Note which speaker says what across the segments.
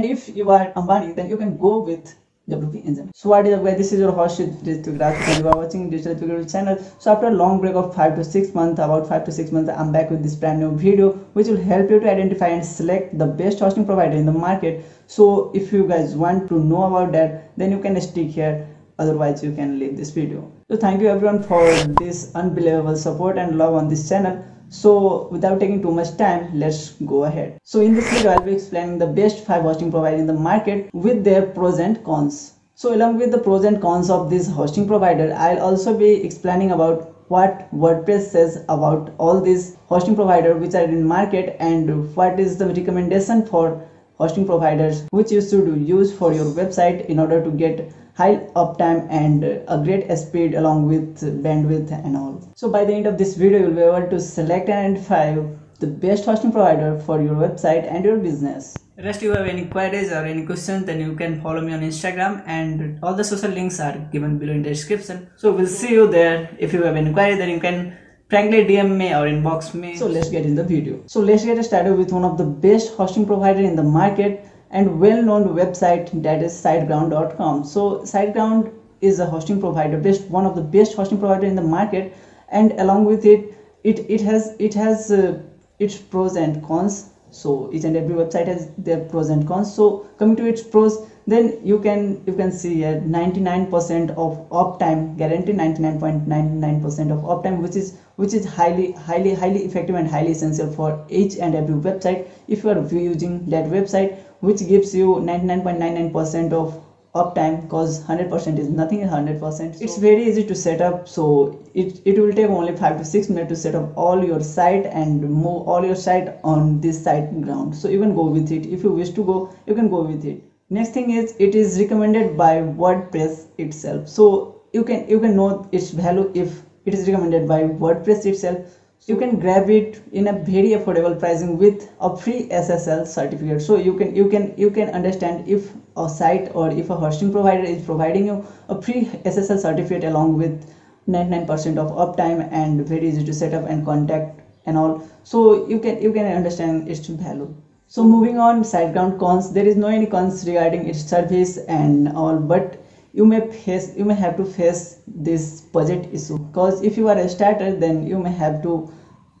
Speaker 1: and if you are Ambani then you can go with WP engine. So what is guys this is your host Ritwik Raj and you are watching Digital Ritwik channel. So after a long break of 5 to 6 months about 5 to 6 months I'm back with this brand new video which will help you to identify and select the best hosting provider in the market. So if you guys want to know about that then you can stick here otherwise you can leave this video. So thank you everyone for this unbelievable support and love on this channel so without taking too much time let's go ahead. So in this video i'll be explaining the best five hosting provider in the market with their pros and cons. So along with the pros and cons of this hosting provider i'll also be explaining about what wordpress says about all these hosting provider which are in market and what is the recommendation for hosting providers which you should use for your website in order to get high uptime and a great speed along with bandwidth and all. So by the end of this video you'll be able to select and identify the best hosting provider for your website and your business. Rest you have any queries or any questions then you can follow me on instagram and all the social links are given below in the description. So we'll see you there. If you have any query then you can frankly dm me or inbox me. So let's get in the video. So let's get started with one of the best hosting provider in the market and well-known website that is siteground.com so siteground is a hosting provider best one of the best hosting provider in the market and along with it it it has it has uh, its pros and cons so each and every website has their pros and cons. So coming to its pros then you can you can see here 99% of uptime guarantee 99.99% of uptime which is which is highly highly highly effective and highly essential for each and every website. If you are using that website which gives you 99.99% of uptime because 100% is nothing 100% so it's very easy to set up so it, it will take only 5 to 6 minutes to set up all your site and move all your site on this SiteGround. So you can go with it. If you wish to go you can go with it. Next thing is it is recommended by wordpress itself. So you can you can know its value if it is recommended by wordpress itself you can grab it in a very affordable pricing with a free ssl certificate. So you can you can you can understand if a site or if a hosting provider is providing you a free ssl certificate along with 99% of uptime and very easy to set up and contact and all. So you can you can understand its value. So moving on SiteGround cons. There is no any cons regarding its service and all but you may face you may have to face this budget issue. Because if you are a starter then you may have to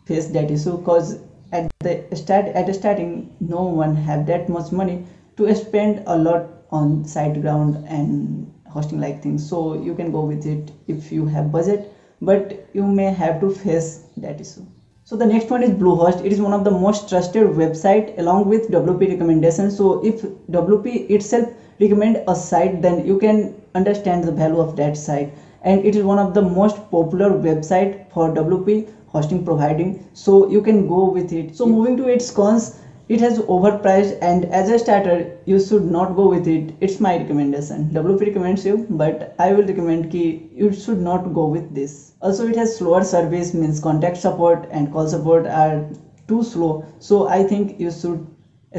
Speaker 1: face that issue. Because at the start at the starting no one have that much money to spend a lot on SiteGround and hosting like things. So you can go with it if you have budget but you may have to face that issue so the next one is bluehost it is one of the most trusted website along with wp recommendations so if wp itself recommend a site then you can understand the value of that site. And it is one of the most popular website for WP hosting providing. So you can go with it. So moving to its cons it has overpriced and as a starter you should not go with it. It's my recommendation. Wp recommends you but i will recommend ki you should not go with this. Also it has slower service means contact support and call support are too slow. So i think you should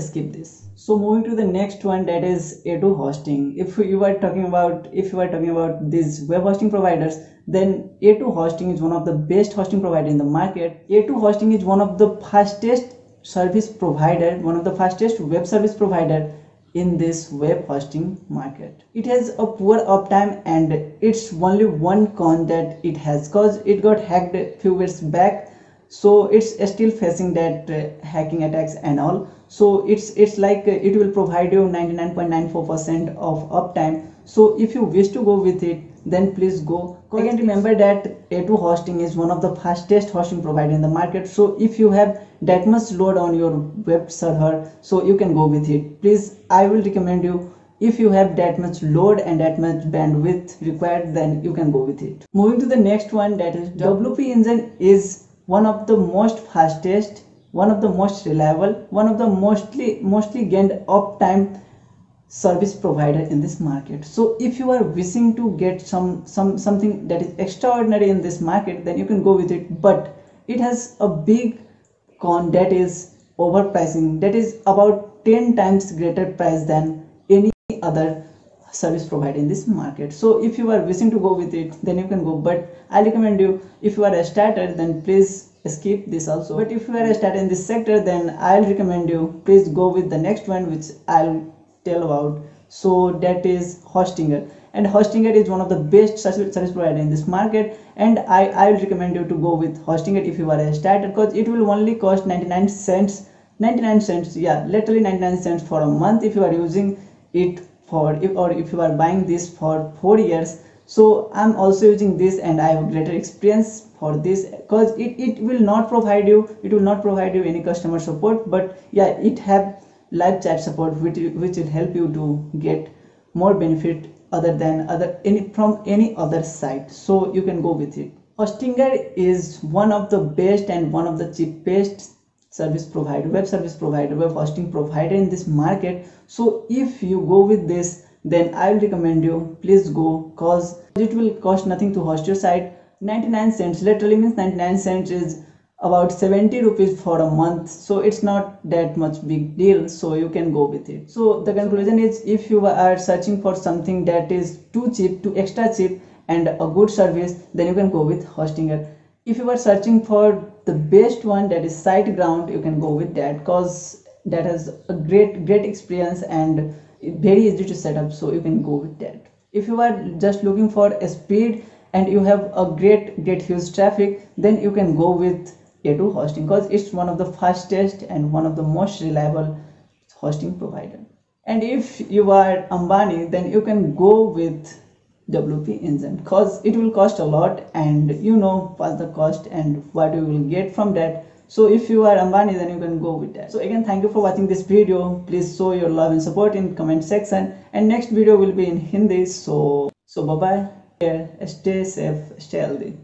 Speaker 1: skip this. So moving to the next one that is a2 hosting. If you are talking about if you are talking about these web hosting providers then a2 hosting is one of the best hosting provider in the market. A2 hosting is one of the fastest service provider one of the fastest web service provider in this web hosting market. It has a poor uptime and it's only one con that it has cause it got hacked a few years back. So it's still facing that uh, hacking attacks and all. So it's it's like uh, it will provide you 99.94% of uptime. So if you wish to go with it then please go. Again remember that a2 hosting is one of the fastest hosting provider in the market. So if you have that much load on your web server so you can go with it. Please i will recommend you if you have that much load and that much bandwidth required then you can go with it. Moving to the next one that is wp engine is one of the most fastest one of the most reliable one of the mostly mostly gained uptime service provider in this market. So if you are wishing to get some some something that is extraordinary in this market then you can go with it. But it has a big con that is overpricing. That is about 10 times greater price than any other service provider in this market. So if you are wishing to go with it then you can go. But i recommend you if you are a starter then please skip this also. But if you are a starter in this sector then i'll recommend you please go with the next one which i'll tell about. So that is hostinger. And hostinger is one of the best service provider in this market. And i i will recommend you to go with hostinger if you are a starter because it will only cost 99 cents. 99 cents yeah literally 99 cents for a month if you are using it for if or if you are buying this for four years. So i'm also using this and i have greater experience for this because it, it will not provide you it will not provide you any customer support but yeah it have live chat support which, which will help you to get more benefit other than other any from any other site so you can go with it. Hostinger is one of the best and one of the cheapest service provider web service provider web hosting provider in this market. So if you go with this then i will recommend you please go cause it will cost nothing to host your site. 99 cents literally means 99 cents is about 70 rupees for a month. So it's not that much big deal. So you can go with it. So the conclusion is if you are searching for something that is too cheap too extra cheap and a good service then you can go with hostinger. If you are searching for the best one that is siteground you can go with that because that has a great great experience and very easy to set up so you can go with that. If you are just looking for a speed and you have a great great huge traffic then you can go with a2 hosting because it's one of the fastest and one of the most reliable hosting provider. And if you are Ambani, then you can go with WP Engine because it will cost a lot and you know what's the cost and what you will get from that. So if you are Ambani, then you can go with that. So again, thank you for watching this video. Please show your love and support in comment section. And next video will be in Hindi. So, so bye bye. Stay safe, stay healthy.